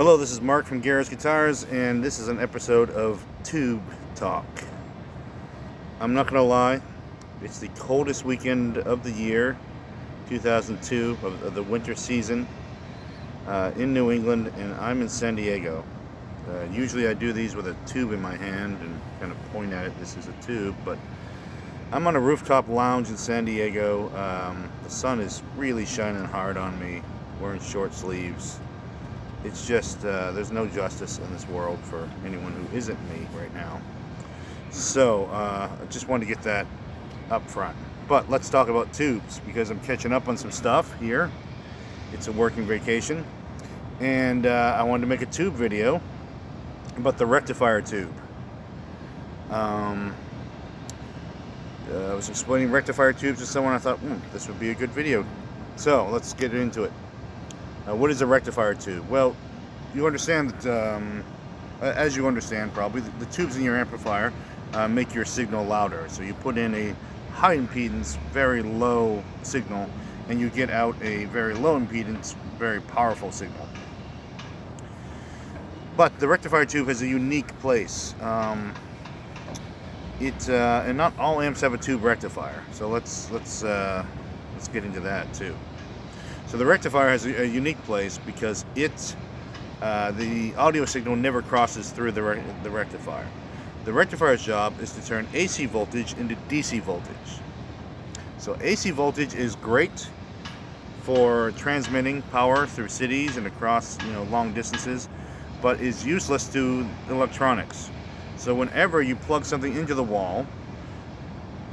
Hello, this is Mark from Gary's Guitars, and this is an episode of Tube Talk. I'm not gonna lie, it's the coldest weekend of the year, 2002, of, of the winter season, uh, in New England, and I'm in San Diego. Uh, usually I do these with a tube in my hand and kind of point at it, this is a tube, but I'm on a rooftop lounge in San Diego. Um, the sun is really shining hard on me, wearing short sleeves. It's just, uh, there's no justice in this world for anyone who isn't me right now. So, uh, I just wanted to get that up front. But let's talk about tubes because I'm catching up on some stuff here. It's a working vacation. And uh, I wanted to make a tube video about the rectifier tube. Um, uh, I was explaining rectifier tubes to someone. I thought, hmm, this would be a good video. So let's get into it. Uh, what is a rectifier tube? Well, you understand that, um, as you understand probably, the, the tubes in your amplifier uh, make your signal louder. So you put in a high impedance, very low signal, and you get out a very low impedance, very powerful signal. But the rectifier tube has a unique place. Um, it uh, and not all amps have a tube rectifier. So let's let's uh, let's get into that too. So the rectifier has a, a unique place because it uh, the audio signal never crosses through the, re the rectifier. The rectifier's job is to turn AC voltage into DC voltage. So AC voltage is great for transmitting power through cities and across you know long distances but is useless to electronics. So whenever you plug something into the wall,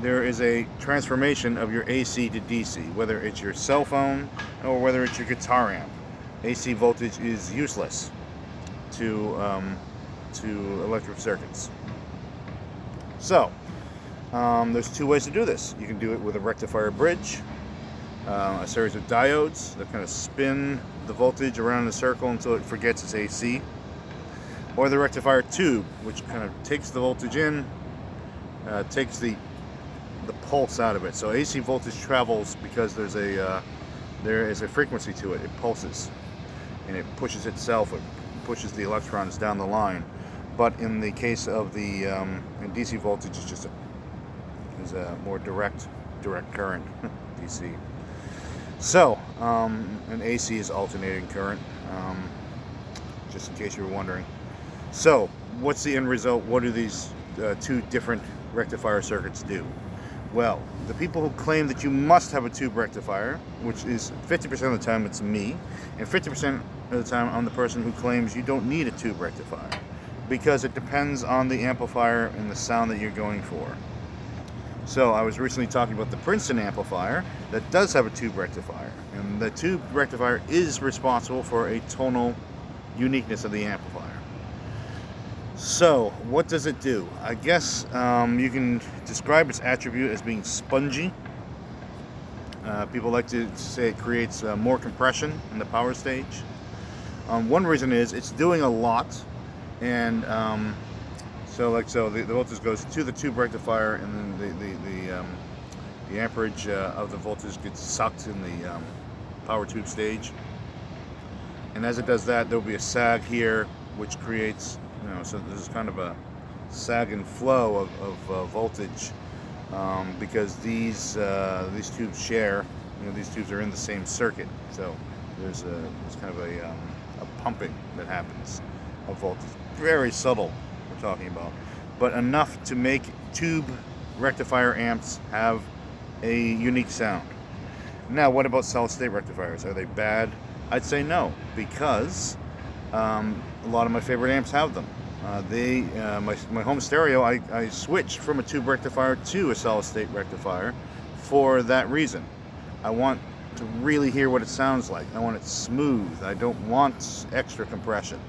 there is a transformation of your AC to DC, whether it's your cell phone or whether it's your guitar amp. AC voltage is useless to, um, to electric circuits. So, um, there's two ways to do this. You can do it with a rectifier bridge, uh, a series of diodes that kind of spin the voltage around in a circle until it forgets its AC or the rectifier tube, which kind of takes the voltage in, uh, takes the the pulse out of it. So AC voltage travels because there's a uh, there is a frequency to it. It pulses, and it pushes itself. It pushes the electrons down the line. But in the case of the um, DC voltage, is just a, is a more direct direct current DC. So um, an AC is alternating current. Um, just in case you were wondering. So, what's the end result? What do these uh, two different rectifier circuits do? Well, the people who claim that you must have a tube rectifier, which is 50% of the time it's me, and 50% of the time I'm the person who claims you don't need a tube rectifier because it depends on the amplifier and the sound that you're going for. So I was recently talking about the Princeton amplifier that does have a tube rectifier. And the tube rectifier is responsible for a tonal uniqueness of the amplifier. So, what does it do? I guess um, you can describe its attribute as being spongy. Uh, people like to say it creates uh, more compression in the power stage. Um, one reason is it's doing a lot, and um, so like so the, the, voltage goes to the tube rectifier, and then the the the, um, the amperage uh, of the voltage gets sucked in the um, power tube stage. And as it does that, there will be a sag here, which creates know, so this is kind of a sag and flow of, of uh, voltage um, because these uh, these tubes share. You know, these tubes are in the same circuit, so there's a there's kind of a, um, a pumping that happens of voltage. Very subtle, we're talking about, but enough to make tube rectifier amps have a unique sound. Now, what about solid state rectifiers? Are they bad? I'd say no, because um, a lot of my favorite amps have them. Uh, they, uh, my, my home stereo, I, I switched from a tube rectifier to a solid state rectifier for that reason. I want to really hear what it sounds like. I want it smooth. I don't want extra compression.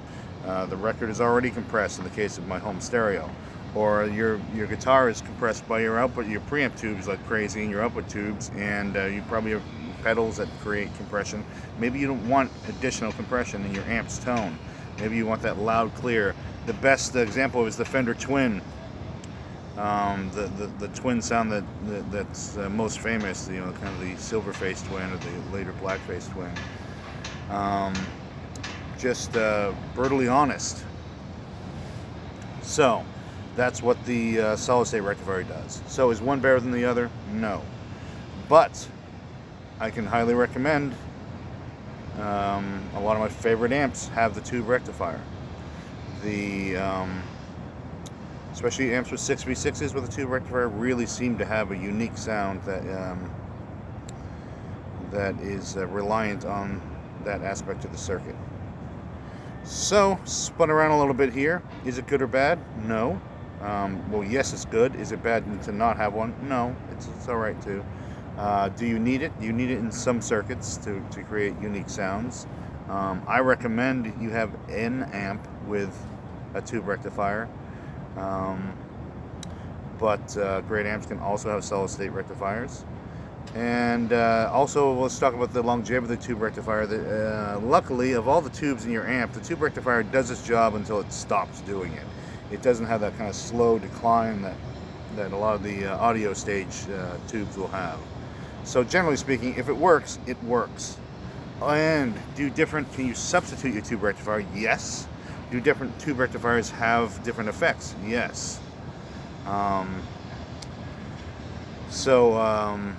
Uh, the record is already compressed in the case of my home stereo. Or your, your guitar is compressed by your output, your preamp tubes like crazy and your output tubes, and uh, you probably have pedals that create compression. Maybe you don't want additional compression in your amp's tone. Maybe you want that loud, clear. The best example is the Fender Twin. Um, the, the, the twin sound that, that that's uh, most famous, you know, kind of the silver face twin or the later black face twin. Um, just uh, brutally honest. So, that's what the uh, solid state rectifier does. So, is one better than the other? No. But, I can highly recommend um, a lot of my favorite amps have the tube rectifier. The um, especially amps with 6v6s with a tube rectifier really seem to have a unique sound that um, that is uh, reliant on that aspect of the circuit. So, spun around a little bit here. Is it good or bad? No. Um, well, yes, it's good. Is it bad to not have one? No, it's, it's all right too. Uh, do you need it? You need it in some circuits to, to create unique sounds. Um, I recommend you have an amp with a tube rectifier. Um, but uh, great amps can also have solid state rectifiers. And uh, also, let's talk about the longevity of the tube rectifier. The, uh, luckily, of all the tubes in your amp, the tube rectifier does its job until it stops doing it. It doesn't have that kind of slow decline that, that a lot of the uh, audio stage uh, tubes will have. So generally speaking, if it works, it works. And do different, can you substitute your tube rectifier? Yes. Do different tube rectifiers have different effects? Yes. Um, so, um,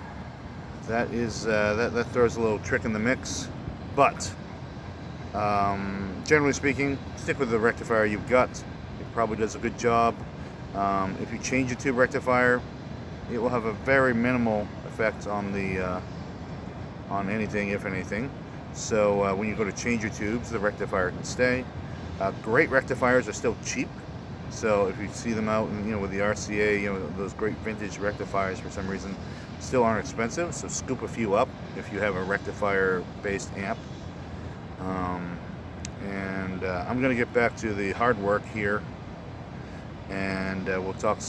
that is uh, that, that throws a little trick in the mix but um, generally speaking stick with the rectifier you've got it probably does a good job um, if you change your tube rectifier it will have a very minimal effect on the uh, on anything if anything so uh, when you go to change your tubes the rectifier can stay uh, great rectifiers are still cheap so if you see them out, and, you know, with the RCA, you know, those great vintage rectifiers for some reason still aren't expensive. So scoop a few up if you have a rectifier-based amp. Um, and uh, I'm going to get back to the hard work here, and uh, we'll talk soon.